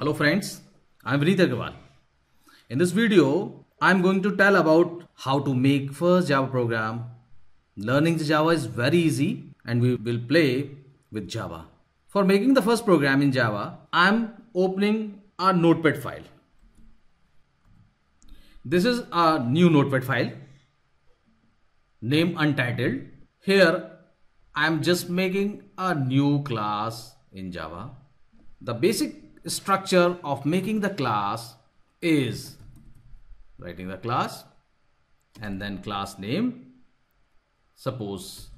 Hello friends, I am Vineet Agarwal. In this video, I am going to tell about how to make first Java program. Learning Java is very easy and we will play with Java. For making the first program in Java, I am opening a notepad file. This is a new notepad file, name untitled. Here, I am just making a new class in Java. The basic structure of making the class is writing the class and then class name. Suppose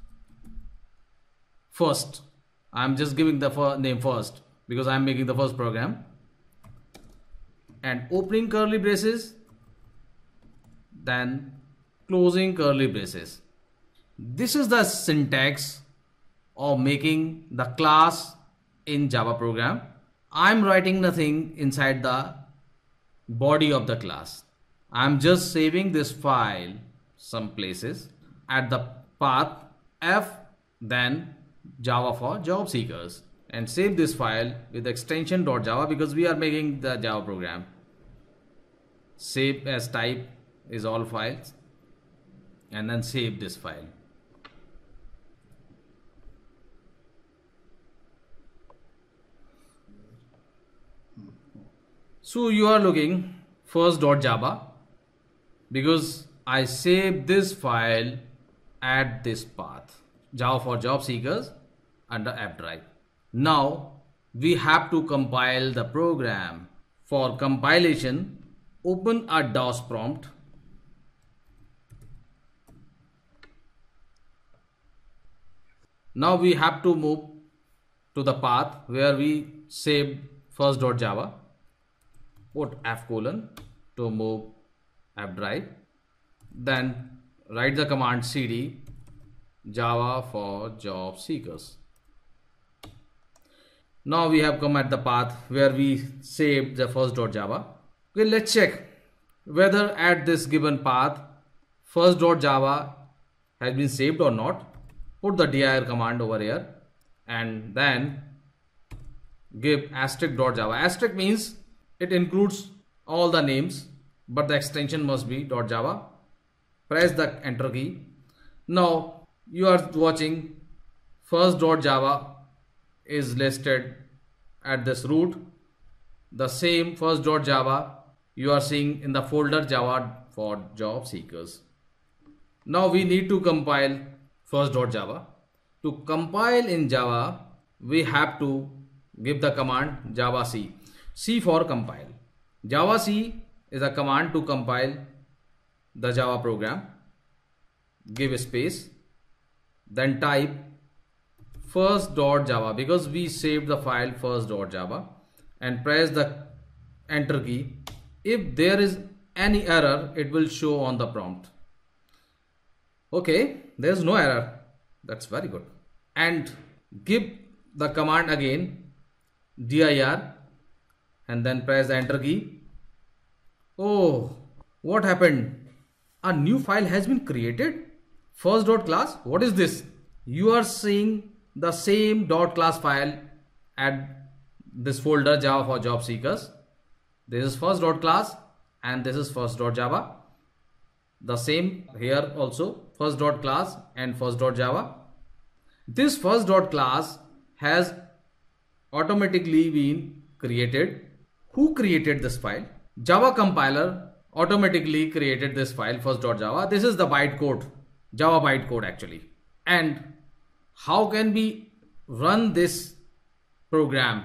first I'm just giving the name first because I'm making the first program. And opening curly braces then closing curly braces. This is the syntax of making the class in Java program I'm writing nothing inside the body of the class. I'm just saving this file some places at the path f then java for job seekers. And save this file with extension.java because we are making the java program. Save as type is all files. And then save this file So you are looking first.java because I saved this file at this path Java for job seekers under app drive. Now we have to compile the program. For compilation, open a DOS prompt. Now we have to move to the path where we saved first.java put f colon to move f drive. Then write the command cd java for job seekers. Now we have come at the path where we saved the first .java. Okay let's check whether at this given path first .java has been saved or not. Put the dir command over here and then give asterisk .java. Asterisk means it includes all the names, but the extension must be .java. Press the enter key. Now you are watching first .java is listed at this root. The same first .java you are seeing in the folder Java for job seekers. Now we need to compile first.java. To compile in Java, we have to give the command java c. For compile. Java C is a command to compile the Java program. Give a space. Then type first.java because we saved the file first.java and press the enter key. If there is any error, it will show on the prompt. Okay, there's no error. That's very good. And give the command again dir and then press the enter key. Oh, what happened? A new file has been created. First dot class. What is this? You are seeing the same dot class file at this folder Java for job seekers. This is first dot class and this is first dot Java. The same here also first dot class and first dot Java. This first dot class has automatically been created who created this file? Java compiler automatically created this file first.java. This is the bytecode, Java bytecode actually. And how can we run this program?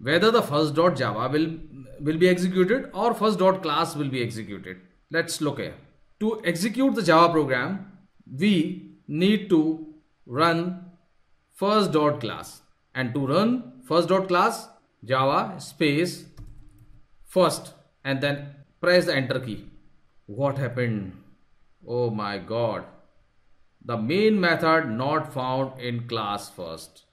Whether the first.java will, will be executed or first.class will be executed. Let's look here. To execute the Java program, we need to run first.class and to run first.class java space first and then press the enter key. What happened? Oh my god. The main method not found in class first.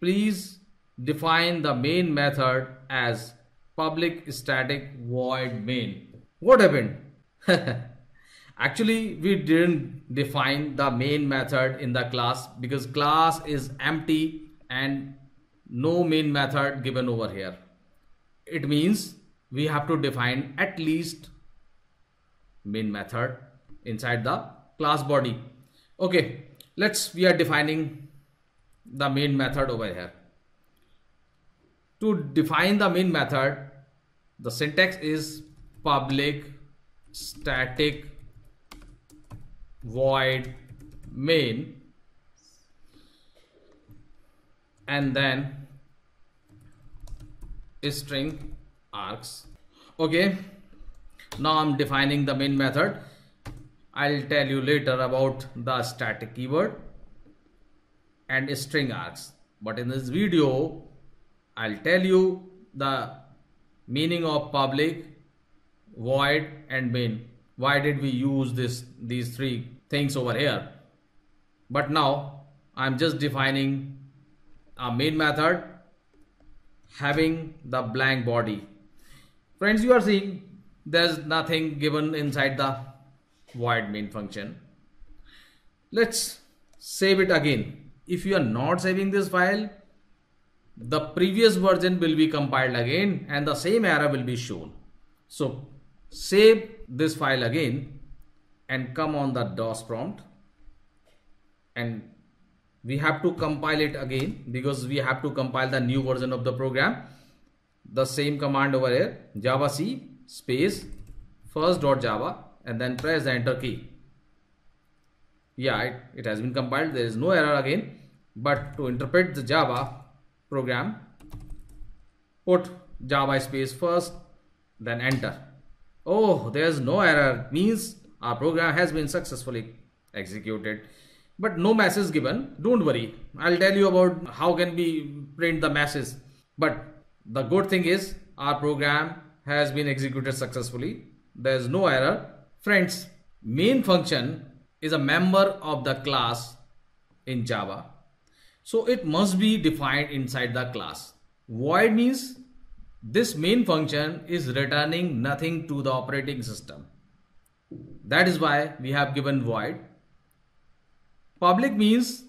Please define the main method as public static void main. What happened? Actually we didn't define the main method in the class because class is empty and no main method given over here. It means we have to define at least main method inside the class body. Okay let's we are defining the main method over here. To define the main method the syntax is public static void main and then string args okay. Now i'm defining the main method. I'll tell you later about the static keyword and string args but in this video i'll tell you the meaning of public void and main. Why did we use this these three things over here? But now i'm just defining a main method having the blank body friends you are seeing there's nothing given inside the void main function. Let's save it again. If you are not saving this file the previous version will be compiled again and the same error will be shown. So save this file again and come on the DOS prompt. And we have to compile it again because we have to compile the new version of the program the same command over here java c space first dot java and then press the enter key. Yeah it, it has been compiled. There is no error again. But to interpret the java program put java space first then enter. Oh there's no error. Means our program has been successfully executed. But no message given. Don't worry. I'll tell you about how can we print the message but the good thing is our program has been executed successfully. There's no error. Friends main function is a member of the class in java. So it must be defined inside the class. Void means this main function is returning nothing to the operating system. That is why we have given void. Public means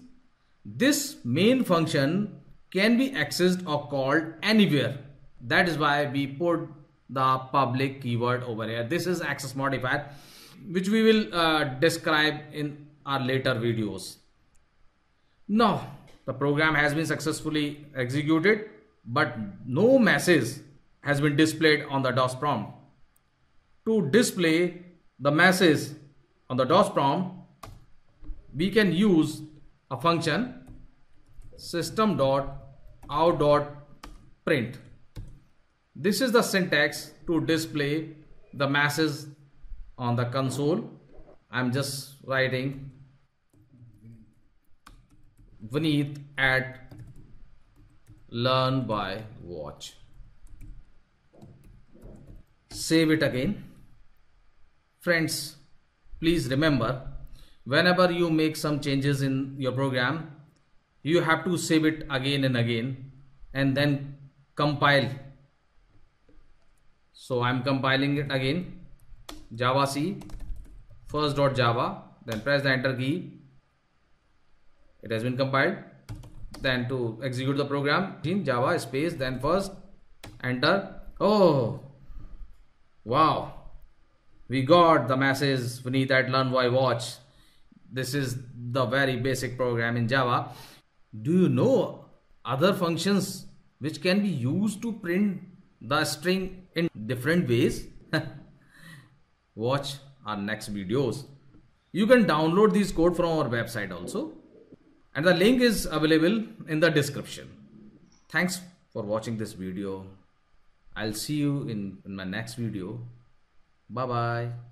this main function can be accessed or called anywhere. That is why we put the public keyword over here. This is access modifier which we will uh, describe in our later videos. Now the program has been successfully executed but no message has been displayed on the DOS prompt. To display the message on the DOS prompt we can use a function system dot out dot print. This is the syntax to display the masses on the console. I'm just writing Vineet at learn by watch. Save it again. Friends please remember whenever you make some changes in your program you have to save it again and again and then compile. So I'm compiling it again. Java c first dot java then press the enter key. It has been compiled. Then to execute the program in java space then first enter. Oh wow. We got the message Vineet at learn by watch. This is the very basic program in Java. Do you know other functions which can be used to print the string in different ways? Watch our next videos. You can download this code from our website also. And the link is available in the description. Thanks for watching this video. I'll see you in, in my next video. Bye bye.